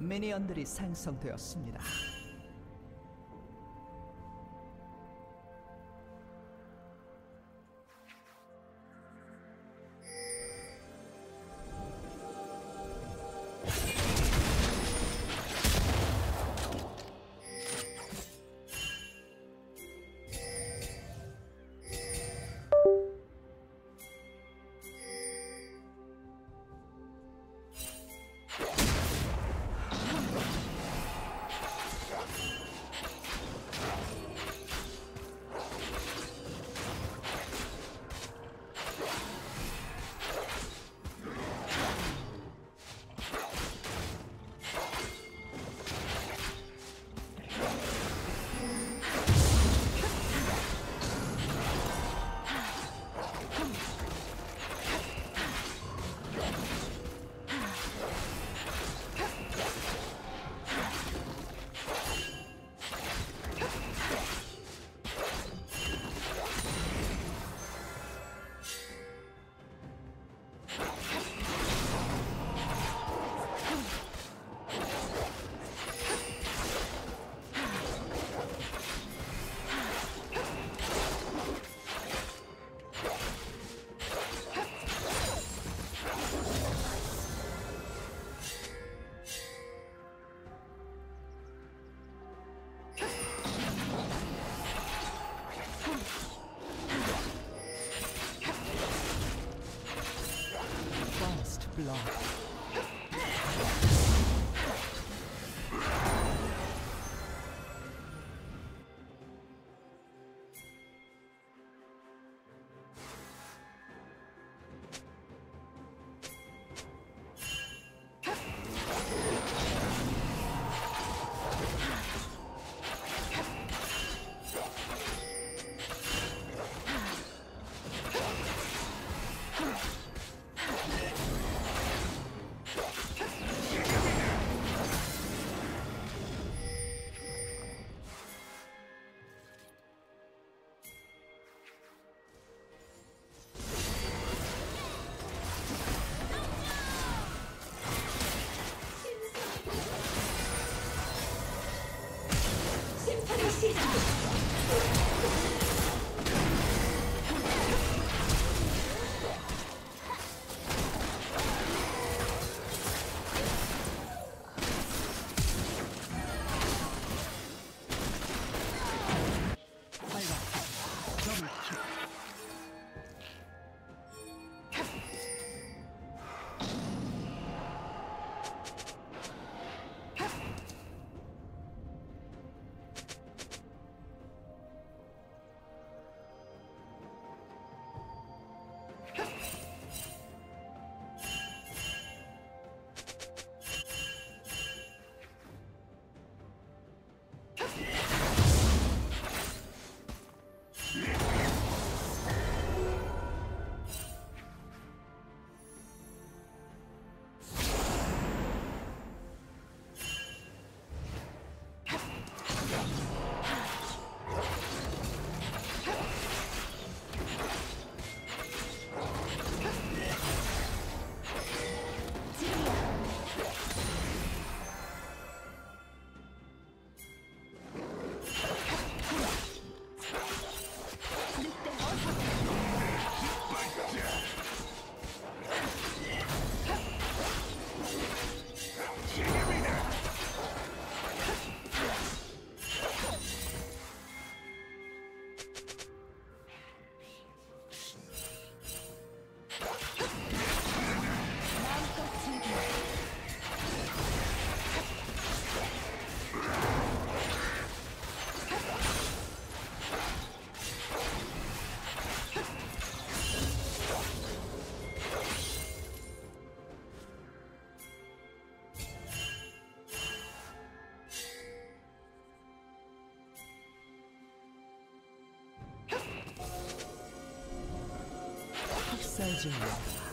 미니언들이 생성되었습니다. 학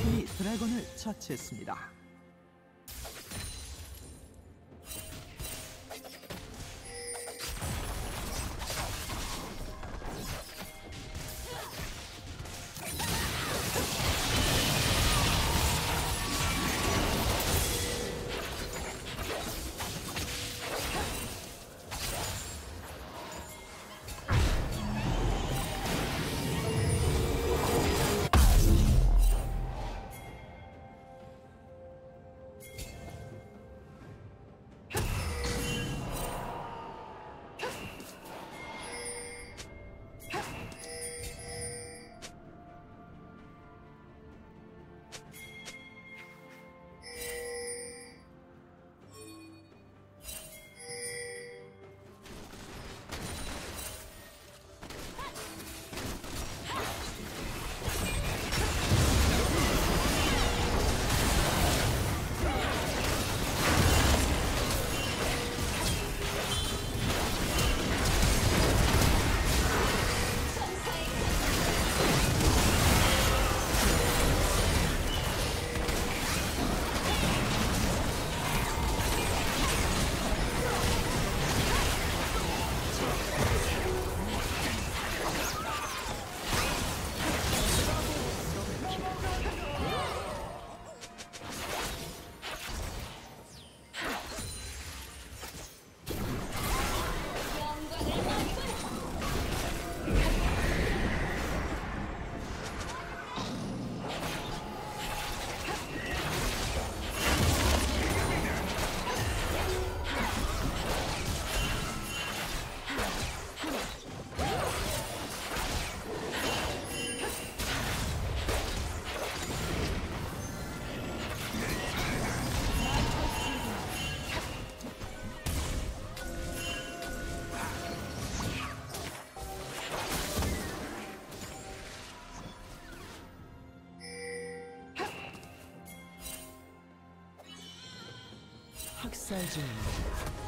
적군이 드래곤을 처치했습니다. 학살 중입니다.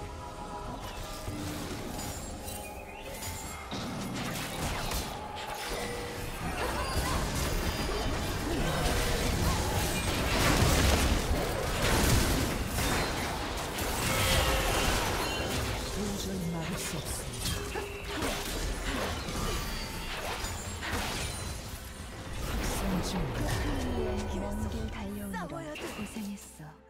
먼길 달려오느라 고생했어.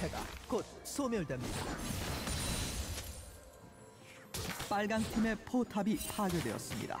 방패가 곧 소멸됩니다. 빨강 팀의 포탑이 파괴되었습니다.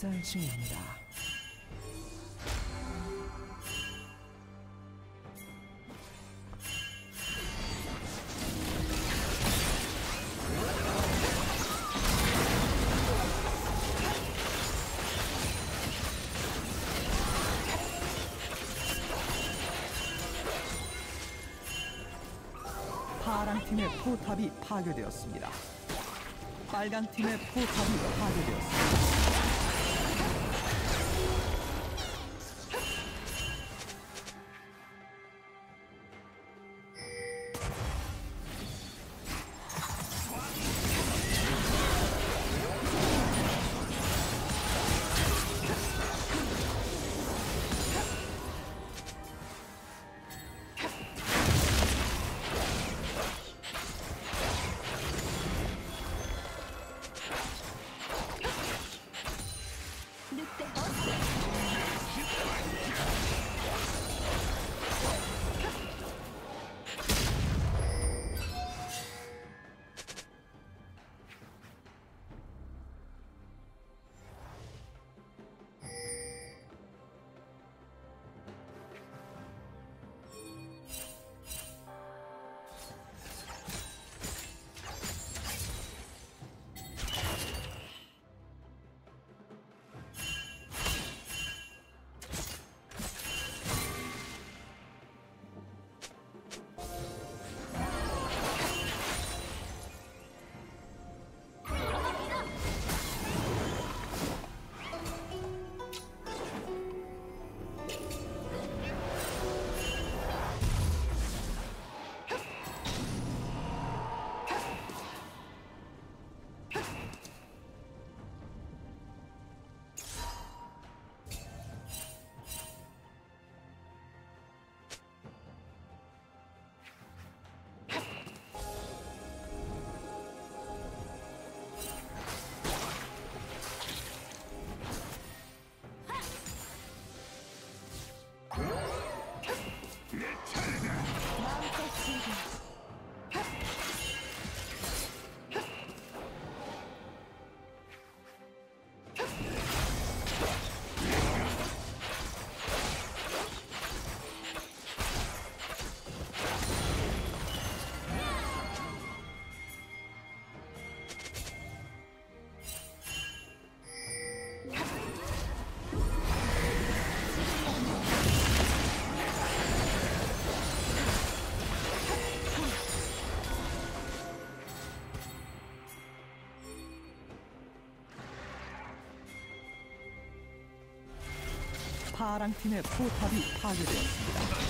학살 중입니다. 파랑 팀의 포탑이 파괴되었습니다. 빨강 팀의 포탑이 파괴되었습니다. 파랑 팀의 포탑이 파괴되었습니다.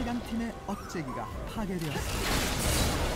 빨간 팀의 억제기가 파괴되었습니다.